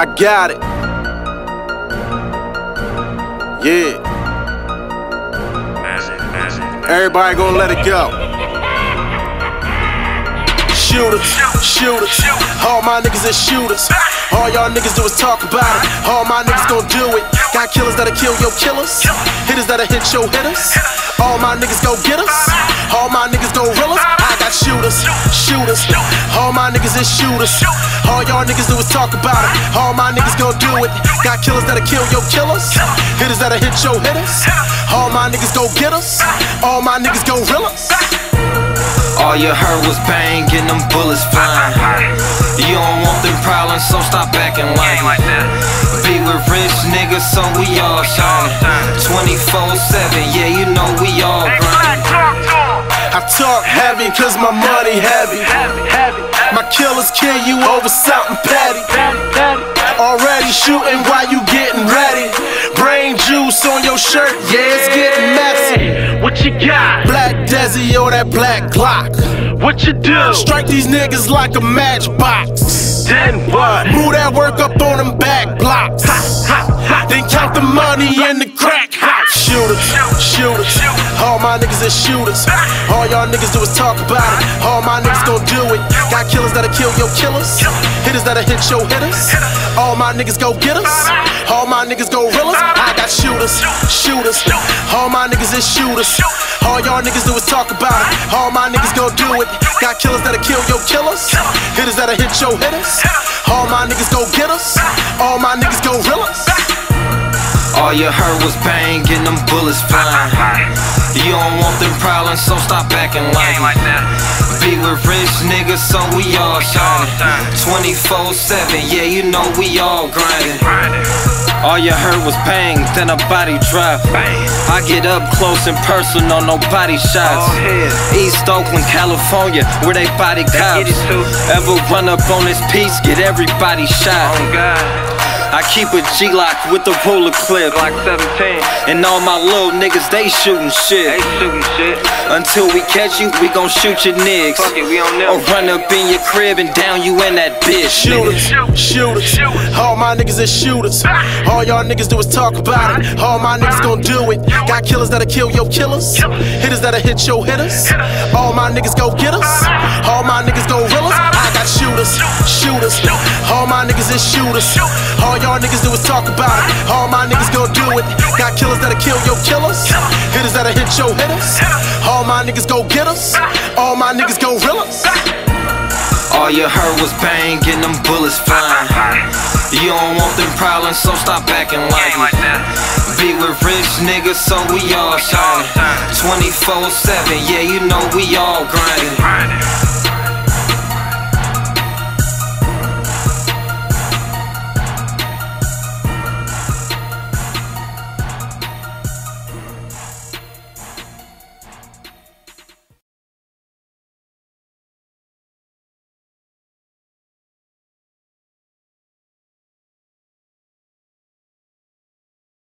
I got it. Yeah. Everybody gonna let it go. Shooters, shooters. All my niggas is shooters. All y'all niggas do is talk about it. All my niggas gon' do it. Got killers that'll kill your killers. Hitters that'll hit your hitters. All my niggas go get us. All my niggas gorillas. I got shooters, shooters. All my niggas is shooters. All y'all niggas do is talk about it. All my niggas gon' do it. Got killers that'll kill your killers. Hitters that'll hit your hitters. All my niggas go get us. All my niggas gorillas. All you heard was bang and them bullets flying. You don't want them problems, so stop acting like it. Be with rich niggas, so we all shining. 24 7, yeah, you know we all grinding. I talk heavy cause my money heavy. heavy, heavy. My killers kill you over something petty. Already shooting while you getting ready. Brain juice on your shirt, yeah, it's getting messy. What you got? Black Desi or that black Glock. What you do? Strike these niggas like a matchbox. Then what? Move that work up on them back blocks. Then count the money in the crack. Shooters, shooters. All my niggas is shooters. All y'all niggas do is talk about it. All my niggas gon' do it. Got killers that'll kill your killers. Hitters that'll hit your hitters. All my niggas go get us. All my niggas go gorillas. I got shooters, shooters. All my niggas is shooters. All y'all niggas do is talk about it. All my niggas gon' do it. Got killers that'll kill your killers. Hitters that'll hit your hitters. All my niggas go get us. All my niggas go gorillas. All you heard was bang and them bullets flying. You don't want them problems, so stop acting like it. Be with rich niggas, so we all shining. 24 7, yeah, you know we all grinding. All you heard was bang, then a body drop. I get up close and personal, no body shots. East Oakland, California, where they body cops. Ever run up on this piece, get everybody shot. I keep a Glock with a roller clip. Like 17. And all my little niggas, they shooting shit. shooting shit. Until we catch you, we gon' shoot your niggas. Fuck it, we on Or run up in your crib and down you in that bitch. Shooters, nigga. shooters. All my niggas is shooters. All y'all niggas do is talk about it. All my niggas gon' do it. Got killers that'll kill your killers. Hitters that'll hit your hitters. All my niggas go get us. All my niggas gorillas. I got shooters, shooters. All my niggas is shooters. All y'all niggas do is talk about it. All my niggas gon' do it. Got killers that'll kill your killers. Hitters that'll hit your hitters. All my niggas go get us. All my niggas gorillas. All you heard was bang and them bullets flying. You don't want them problems, so stop acting like it. Be with rich niggas, so we all shining. 24 7, yeah, you know we all grinding.